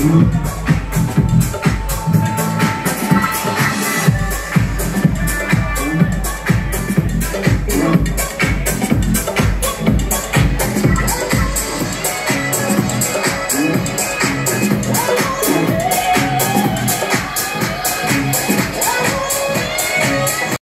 Música